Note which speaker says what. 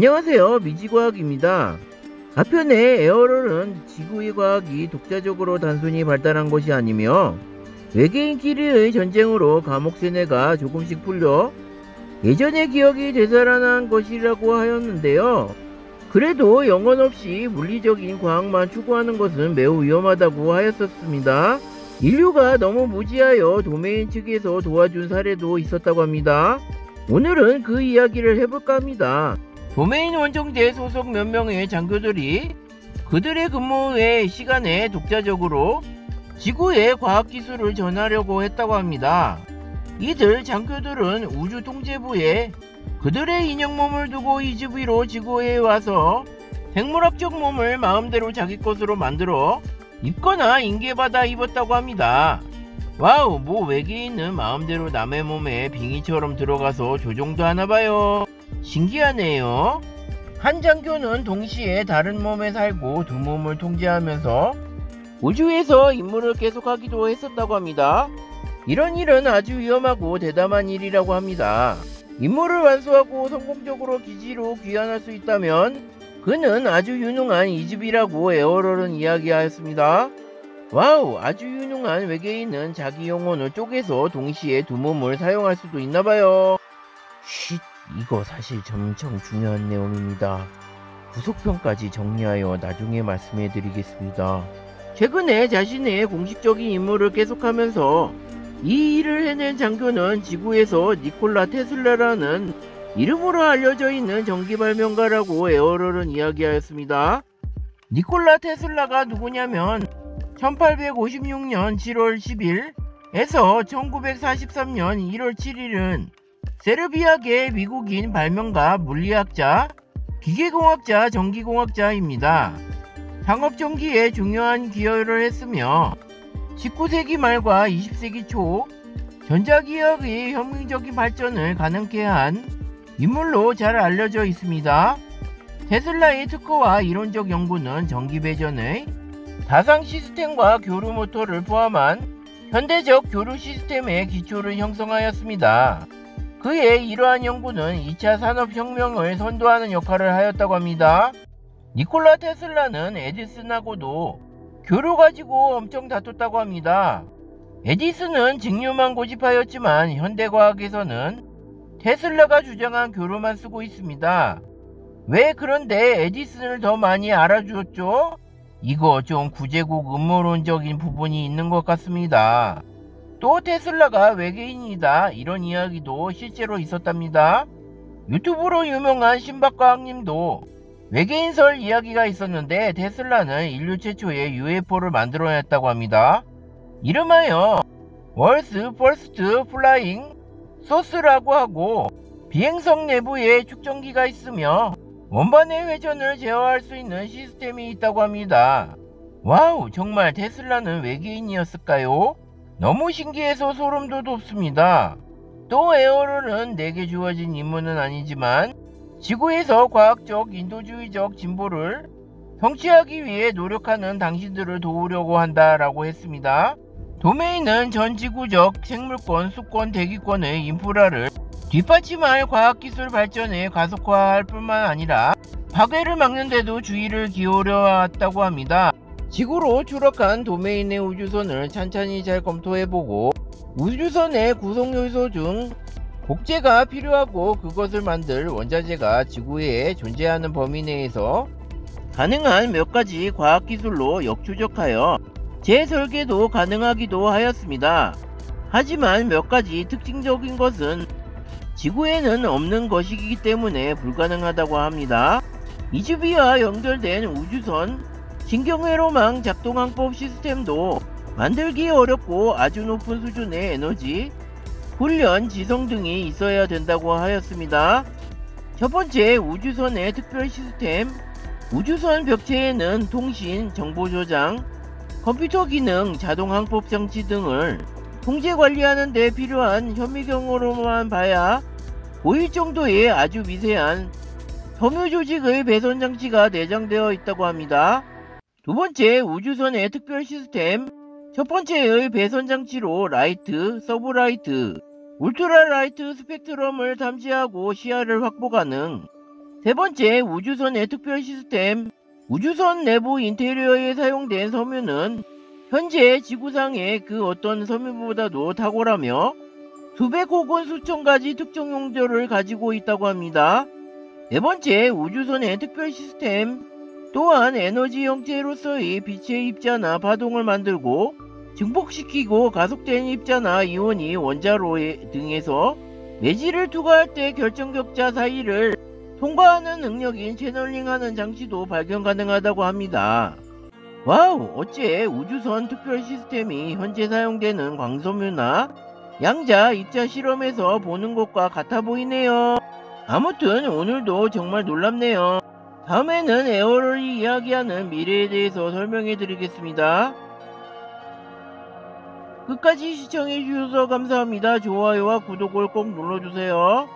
Speaker 1: 안녕하세요 미지과학입니다. 한편에 에어롤은 지구의 과학이 독자적으로 단순히 발달한 것이 아니며 외계인끼리의 전쟁으로 감옥 세뇌가 조금씩 풀려 예전의 기억이 되살아난 것이라고 하였는데요. 그래도 영혼 없이 물리적인 과학만 추구하는 것은 매우 위험하다고 하였었습니다. 인류가 너무 무지하여 도메인 측에서 도와준 사례도 있었다고 합니다. 오늘은 그 이야기를 해볼까 합니다. 도메인 원정대 소속 몇 명의 장교들이 그들의 근무의 시간에 독자적으로 지구의 과학기술을 전하려고 했다고 합니다. 이들 장교들은 우주통제부에 그들의 인형 몸을 두고 이집 위로 지구에 와서 생물학적 몸을 마음대로 자기 것으로 만들어 입거나 인계받아 입었다고 합니다. 와우, 뭐 외계인은 마음대로 남의 몸에 빙의처럼 들어가서 조종도 하나봐요. 신기하네요. 한 장교는 동시에 다른 몸에 살고 두 몸을 통제하면서 우주에서 임무를 계속하기도 했었다고 합니다. 이런 일은 아주 위험하고 대담한 일이라고 합니다. 임무를 완수하고 성공적으로 기지로 귀환할 수 있다면 그는 아주 유능한 IS-BE라고 에어롤은 이야기하였습니다. 와우, 아주 유능한 외계인은 자기 영혼을 쪼개서 동시에 두 몸을 사용할 수도 있나봐요. 쉿, 이거 사실 엄청 중요한 내용입니다. 부속편까지 정리하여 나중에 말씀해 드리겠습니다. 최근에 자신의 공식적인 임무를 계속하면서 이 일을 해낸 장교는 지구에서 니콜라 테슬라라는 이름으로 알려져 있는 전기 발명가라고 에어롤은 이야기하였습니다. 니콜라 테슬라가 누구냐면 1856년 7월 10일에서 1943년 1월 7일은 세르비아계 미국인 발명가 물리학자, 기계공학자, 전기공학자입니다. 상업 전기에 중요한 기여를 했으며 19세기 말과 20세기 초 전자기업의 혁명적인 발전을 가능케 한 인물로 잘 알려져 있습니다. 테슬라의 특허와 이론적 연구는 전기 배전의 다상 시스템과 교류 모터를 포함한 현대적 교류 시스템의 기초를 형성하였습니다. 그의 이러한 연구는 2차 산업혁명을 선도하는 역할을 하였다고 합니다. 니콜라 테슬라는 에디슨하고도 교류 가지고 엄청 다퉜다고 합니다. 에디슨은 직류만 고집하였지만 현대과학에서는 테슬라가 주장한 교류만 쓰고 있습니다. 왜 그런데 에디슨을 더 많이 알아주었죠? 이거 좀 구제국 음모론적인 부분이 있는 것 같습니다. 또 테슬라가 외계인이다 이런 이야기도 실제로 있었답니다. 유튜브로 유명한 신박과학님도 외계인설 이야기가 있었는데 테슬라는 인류 최초의 UFO를 만들어냈다고 합니다. 이름하여 World's First Flying Saucer라고 하고 비행성 내부에 축전기가 있으며 원반의 회전을 제어할 수 있는 시스템이 있다고 합니다. 와우 정말 테슬라는 외계인이었을까요? 너무 신기해서 소름도 돋습니다. 또 에어로는 내게 주어진 임무는 아니지만 지구에서 과학적 인도주의적 진보를 성취하기 위해 노력하는 당신들을 도우려고 한다라고 했습니다. 도메인은 전 지구적 생물권, 수권, 대기권의 인프라를 뒷받침할 과학기술 발전에 가속화할 뿐만 아니라 파괴를 막는 데도 주의를 기울여 왔다고 합니다. 지구로 추락한 도메인의 우주선을 찬찬히 잘 검토해보고 우주선의 구성 요소 중 복제가 필요하고 그것을 만들 원자재가 지구에 존재하는 범위 내에서 가능한 몇 가지 과학기술로 역추적하여 재설계도 가능하기도 하였습니다. 하지만 몇 가지 특징적인 것은 지구에는 없는 것이기 때문에 불가능하다고 합니다. 이주비와 연결된 우주선 신경회로망 작동항법 시스템도 만들기 어렵고 아주 높은 수준의 에너지, 훈련, 지성 등이 있어야 된다고 하였습니다. 첫 번째 우주선의 특별 시스템 우주선 벽체에는 통신, 정보 저장, 컴퓨터 기능, 자동 항법 장치 등을 통제 관리하는 데 필요한 현미경으로만 봐야 보일 정도의 아주 미세한 섬유 조직의 배선 장치가 내장되어 있다고 합니다. 두 번째 우주선의 특별 시스템 첫 번째의 배선 장치로 light, sub-light, ultra light 스펙트럼을 탐지하고 시야를 확보 가능 세 번째, 우주선의 특별 시스템. 우주선 내부 인테리어에 사용된 섬유는 현재 지구상의 그 어떤 섬유보다도 탁월하며 수백 혹은 수천 가지 특정 용도를 가지고 있다고 합니다. 네 번째, 우주선의 특별 시스템. 또한 에너지 형체로서의 빛의 입자나 파동을 만들고 증폭시키고 가속된 입자나 이온이 원자로 등에서 매질을 투과할 때 결정 격자 사이를 통과하는 능력인 channeling하는 장치도 발견 가능하다고 합니다. 와우, 어째 우주선 특별 시스템이 현재 사용되는 광섬유나 양자 입자 실험에서 보는 것과 같아 보이네요. 아무튼 오늘도 정말 놀랍네요. 다음에는 에어롤이 이야기하는 미래에 대해서 설명해 드리겠습니다. 끝까지 시청해 주셔서 감사합니다. 좋아요와 구독을 꼭 눌러주세요.